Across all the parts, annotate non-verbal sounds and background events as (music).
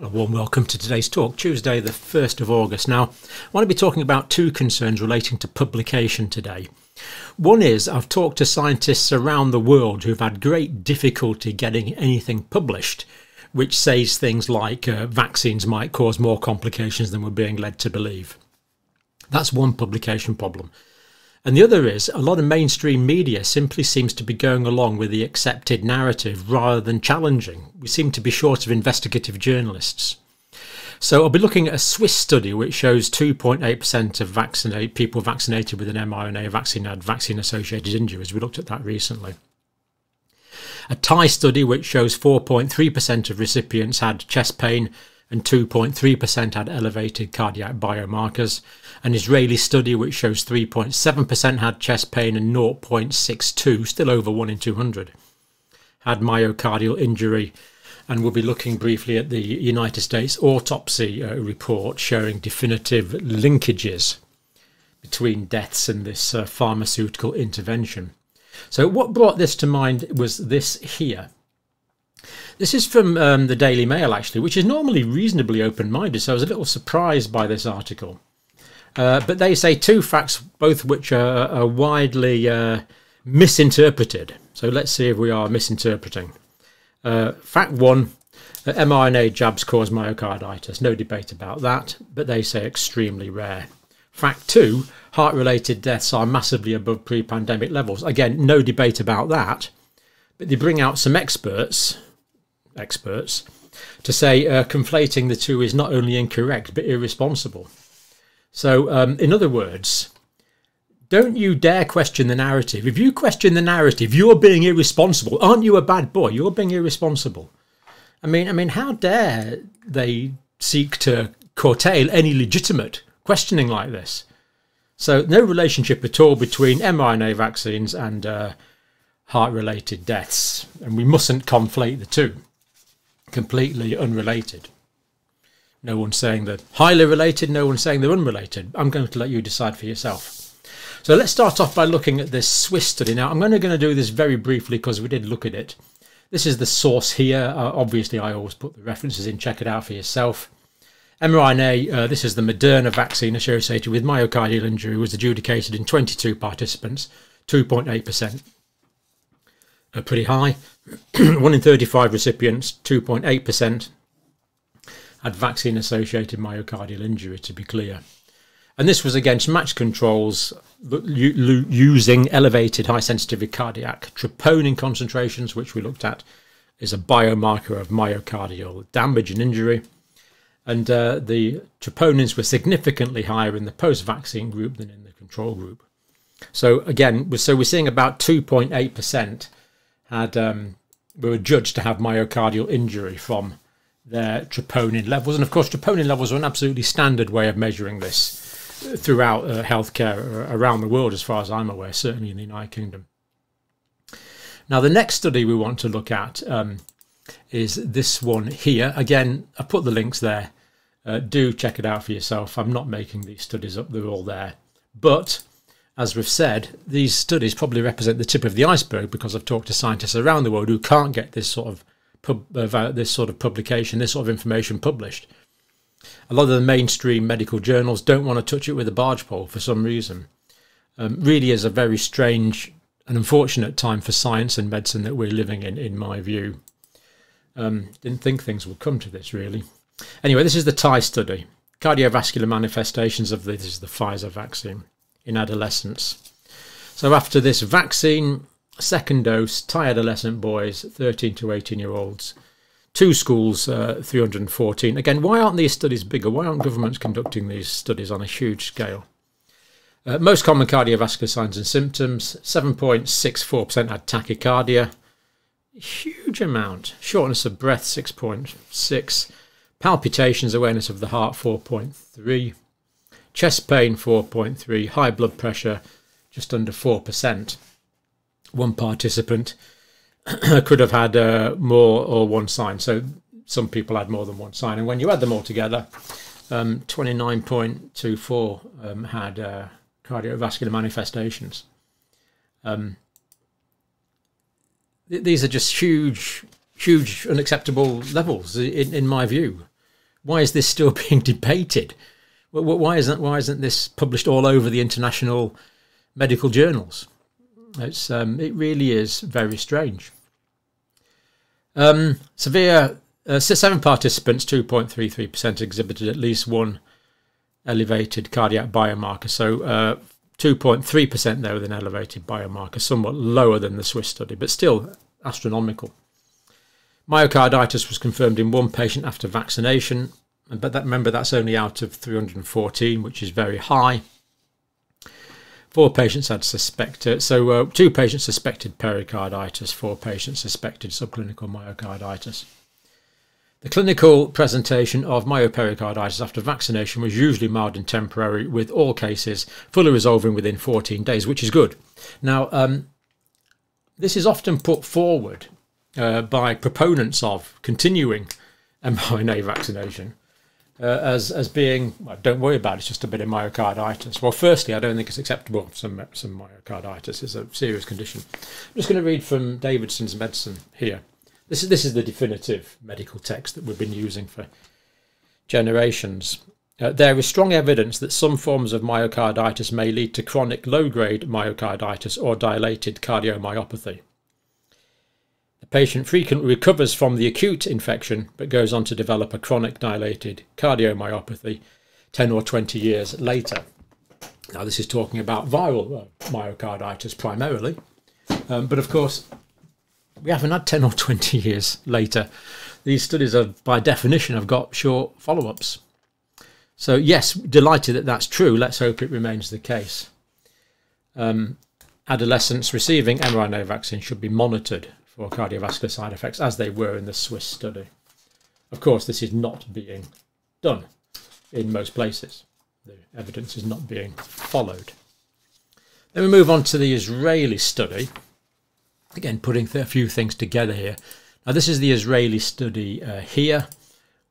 A warm welcome to today's talk, Tuesday, the 1st of August. Now, I want to be talking about two concerns relating to publication today. One is I've talked to scientists around the world who've had great difficulty getting anything published, which says things like uh, vaccines might cause more complications than we're being led to believe. That's one publication problem. And the other is a lot of mainstream media simply seems to be going along with the accepted narrative rather than challenging. We seem to be short of investigative journalists. So I'll be looking at a Swiss study which shows 2.8% of vaccinate, people vaccinated with an mRNA vaccine had vaccine-associated injuries. We looked at that recently. A Thai study which shows 4.3% of recipients had chest pain and 2.3% had elevated cardiac biomarkers. An Israeli study which shows 3.7% had chest pain and 0.62, still over 1 in 200, had myocardial injury. And we'll be looking briefly at the United States autopsy uh, report showing definitive linkages between deaths and this uh, pharmaceutical intervention. So, what brought this to mind was this here. This is from um, the Daily Mail, actually, which is normally reasonably open minded, so I was a little surprised by this article. Uh, but they say two facts, both of which are, are widely uh, misinterpreted. So let's see if we are misinterpreting. Uh, fact one mRNA jabs cause myocarditis. No debate about that, but they say extremely rare. Fact two heart related deaths are massively above pre pandemic levels. Again, no debate about that. But they bring out some experts, experts, to say uh, conflating the two is not only incorrect but irresponsible. So, um, in other words, don't you dare question the narrative. If you question the narrative, you're being irresponsible. Aren't you a bad boy? You're being irresponsible. I mean, I mean, how dare they seek to curtail any legitimate questioning like this? So, no relationship at all between mRNA vaccines and uh, heart-related deaths, and we mustn't conflate the two. Completely unrelated. No one's saying they're highly related, no one's saying they're unrelated. I'm going to let you decide for yourself. So let's start off by looking at this Swiss study. Now, I'm only going to do this very briefly because we did look at it. This is the source here. Uh, obviously, I always put the references in. Check it out for yourself. mRNA, uh, this is the Moderna vaccine associated with myocardial injury, was adjudicated in 22 participants, 2.8%. Uh, pretty high. (clears throat) 1 in 35 recipients, 2.8% had vaccine associated myocardial injury, to be clear. And this was against match controls using elevated high sensitivity cardiac troponin concentrations, which we looked at is a biomarker of myocardial damage and injury. And uh, the troponins were significantly higher in the post vaccine group than in the control group. So, again, so we're seeing about 2.8% had um, were judged to have myocardial injury from their troponin levels. And of course, troponin levels are an absolutely standard way of measuring this throughout uh, healthcare around the world, as far as I'm aware, certainly in the United Kingdom. Now, the next study we want to look at um, is this one here. Again, I put the links there. Uh, do check it out for yourself. I'm not making these studies up, they're all there. But as we've said, these studies probably represent the tip of the iceberg because I've talked to scientists around the world who can't get this sort of pub, uh, this sort of publication, this sort of information published. A lot of the mainstream medical journals don't want to touch it with a barge pole for some reason. Um, really is a very strange and unfortunate time for science and medicine that we're living in, in my view. Um, didn't think things would come to this, really. Anyway, this is the Thai study. Cardiovascular manifestations of this is the Pfizer vaccine in adolescence. So after this vaccine, second dose, Thai adolescent boys, 13 to 18 year olds, two schools, uh, 314. Again, why aren't these studies bigger? Why aren't governments conducting these studies on a huge scale? Uh, most common cardiovascular signs and symptoms 7.64% had tachycardia, huge amount. Shortness of breath 6.6, palpitations, awareness of the heart 4.3, chest pain 4.3, high blood pressure just under 4%. One participant (clears throat) could have had uh, more or one sign. So some people had more than one sign. And when you add them all together, um, 29.24 um, had uh, cardiovascular manifestations. Um, th these are just huge, huge unacceptable levels in, in my view. Why is this still (laughs) being debated? Why isn't why isn't this published all over the international medical journals? It's um, it really is very strange. Um, severe uh, seven participants, two point three three percent, exhibited at least one elevated cardiac biomarker. So uh, two point three percent there with an elevated biomarker, somewhat lower than the Swiss study, but still astronomical. Myocarditis was confirmed in one patient after vaccination, but that, remember that's only out of 314, which is very high. Four patients had suspected, so uh, two patients suspected pericarditis, four patients suspected subclinical myocarditis. The clinical presentation of myopericarditis after vaccination was usually mild and temporary, with all cases fully resolving within 14 days, which is good. Now, um, this is often put forward uh, by proponents of continuing mRNA vaccination uh, as as being well, don't worry about it, it's just a bit of myocarditis. Well, firstly, I don't think it's acceptable. Some some myocarditis is a serious condition. I'm just going to read from Davidson's Medicine here. This is this is the definitive medical text that we've been using for generations. Uh, there is strong evidence that some forms of myocarditis may lead to chronic low-grade myocarditis or dilated cardiomyopathy patient frequently recovers from the acute infection but goes on to develop a chronic dilated cardiomyopathy 10 or 20 years later. Now, this is talking about viral uh, myocarditis primarily, um, but of course, we haven't had 10 or 20 years later. These studies are, by definition, have got short follow ups. So, yes, delighted that that's true. Let's hope it remains the case. Um, adolescents receiving mRNA vaccine should be monitored for cardiovascular side effects as they were in the Swiss study. Of course, this is not being done in most places. The evidence is not being followed. Then we move on to the Israeli study. Again, putting a few things together here. Now, this is the Israeli study uh, here.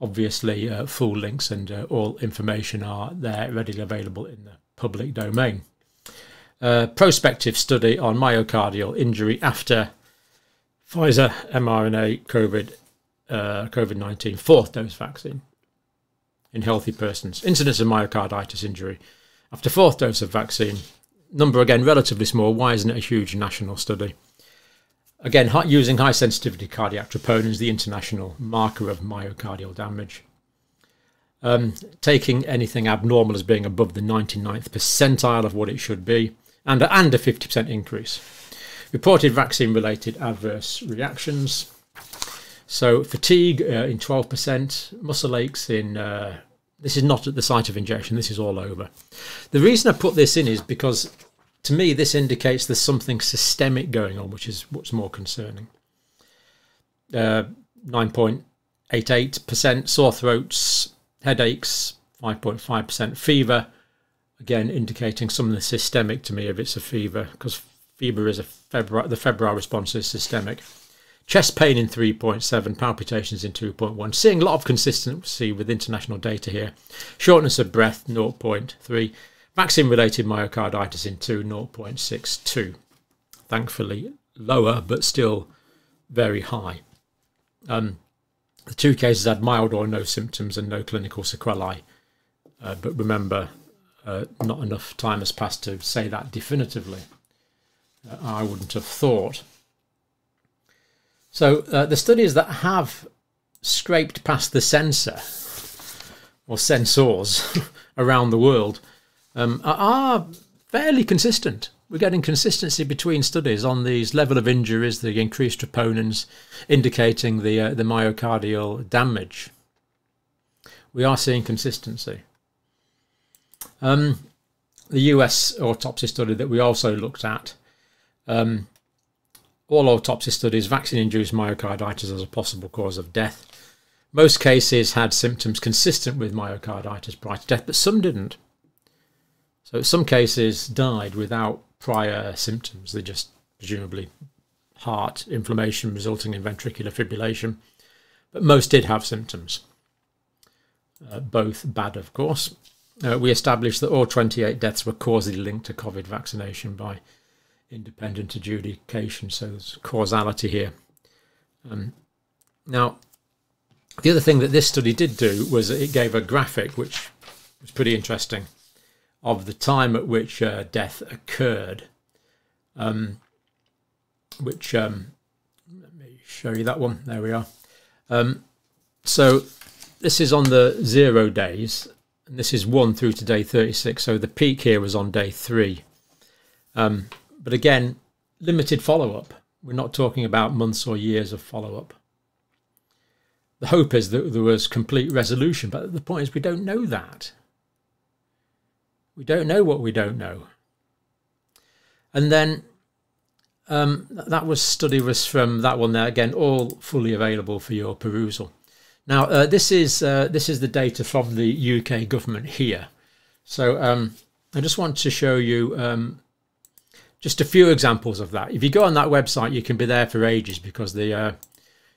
Obviously, uh, full links and uh, all information are there readily available in the public domain. Uh, prospective study on myocardial injury after Pfizer mRNA COVID uh, COVID nineteen fourth dose vaccine in healthy persons. Incidence of myocarditis injury after fourth dose of vaccine. Number again relatively small. Why isn't it a huge national study? Again, using high sensitivity cardiac troponin is the international marker of myocardial damage. Um, taking anything abnormal as being above the 99th percentile of what it should be, and, and a 50% increase. Reported vaccine related adverse reactions. So, fatigue uh, in 12%, muscle aches in. Uh, this is not at the site of injection, this is all over. The reason I put this in is because to me this indicates there's something systemic going on, which is what's more concerning. Uh, 9.88% sore throats, headaches, 5.5% fever, again indicating something systemic to me if it's a fever, because fever is a febrile, the febrile response is systemic. Chest pain in 3.7, palpitations in 2.1. Seeing a lot of consistency with international data here. Shortness of breath 0.3. Vaccine related myocarditis in 2, 0.62. Thankfully lower, but still very high. Um, the two cases had mild or no symptoms and no clinical sequelae. Uh, but remember, uh, not enough time has passed to say that definitively. I wouldn't have thought. So uh, the studies that have scraped past the censor or censors (laughs) around the world um, are fairly consistent. We're getting consistency between studies on these level of injuries, the increased troponins indicating the uh, the myocardial damage. We are seeing consistency. Um, the US autopsy study that we also looked at um, all autopsy studies vaccine-induced myocarditis as a possible cause of death. Most cases had symptoms consistent with myocarditis prior to death, but some didn't. So some cases died without prior symptoms. They just presumably heart inflammation resulting in ventricular fibrillation. But most did have symptoms, uh, both bad, of course. Uh, we established that all 28 deaths were causally linked to COVID vaccination by independent adjudication. So there's causality here. Um, now, The other thing that this study did do was it gave a graphic, which was pretty interesting, of the time at which uh, death occurred. Um, which um, let me show you that one. There we are. Um, so this is on the zero days, and this is one through to day 36. So the peak here was on day three. Um, but again, limited follow up. We're not talking about months or years of follow up. The hope is that there was complete resolution, but the point is we don't know that. We don't know what we don't know. And then um, that was study was from that one there again, all fully available for your perusal. Now uh, this is uh, this is the data from the UK government here. So um, I just want to show you um, just a few examples of that. If you go on that website, you can be there for ages because they uh,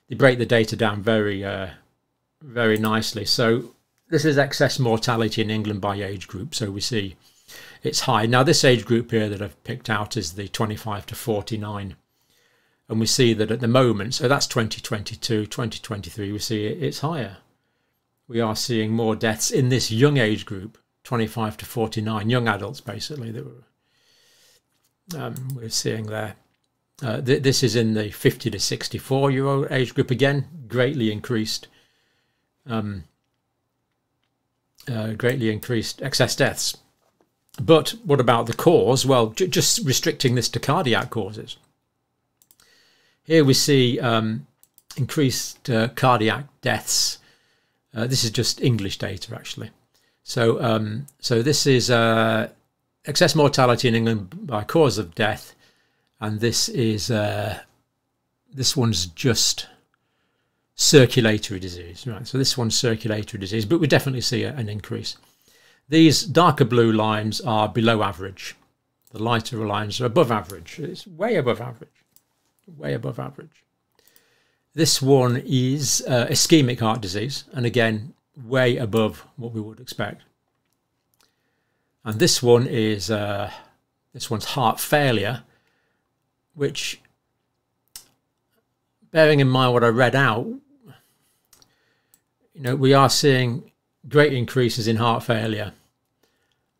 they break the data down very uh, very nicely. So this is excess mortality in England by age group. So we see it's high. Now this age group here that I've picked out is the 25 to 49. And we see that at the moment, so that's 2022, 2023, we see it's higher. We are seeing more deaths in this young age group, 25 to 49, young adults basically, that we're, um, we're seeing there. Uh, th this is in the 50 to 64 year old age group again, greatly increased, um, uh, greatly increased excess deaths. But what about the cause? Well, just restricting this to cardiac causes. Here we see um, increased uh, cardiac deaths. Uh, this is just English data, actually. So, um, so this is uh, excess mortality in England by cause of death, and this is uh, this one's just circulatory disease, right? So this one's circulatory disease, but we definitely see a, an increase. These darker blue lines are below average. The lighter lines are above average. It's way above average. Way above average. This one is uh, ischemic heart disease, and again, way above what we would expect. And this one is uh, this one's heart failure, which, bearing in mind what I read out, you know, we are seeing great increases in heart failure.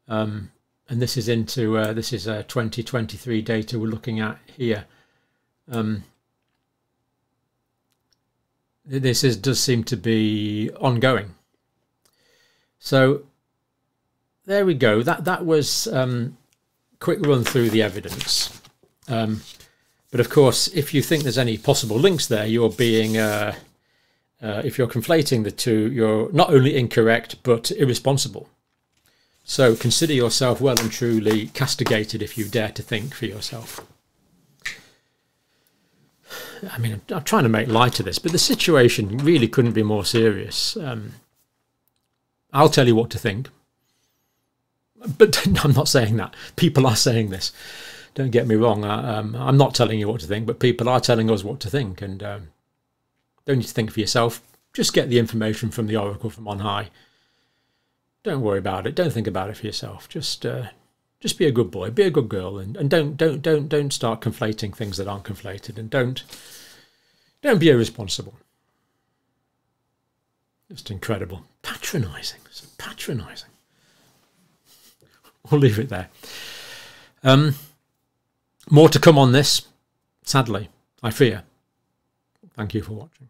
Um, and this is into uh, this is uh, 2023 data we're looking at here. Um, this is does seem to be ongoing. So there we go. That that was um, quick run through the evidence. Um, but of course, if you think there's any possible links there, you're being uh, uh, if you're conflating the two, you're not only incorrect but irresponsible. So consider yourself well and truly castigated if you dare to think for yourself. I mean, I'm trying to make light of this, but the situation really couldn't be more serious. Um, I'll tell you what to think. But (laughs) I'm not saying that. People are saying this. Don't get me wrong. I, um, I'm not telling you what to think, but people are telling us what to think. And um, don't need to think for yourself. Just get the information from the oracle from on high. Don't worry about it. Don't think about it for yourself. Just uh, just be a good boy, be a good girl, and, and don't don't don't don't start conflating things that aren't conflated, and don't don't be irresponsible. Just incredible, patronising, so patronising. We'll leave it there. Um, more to come on this, sadly, I fear. Thank you for watching.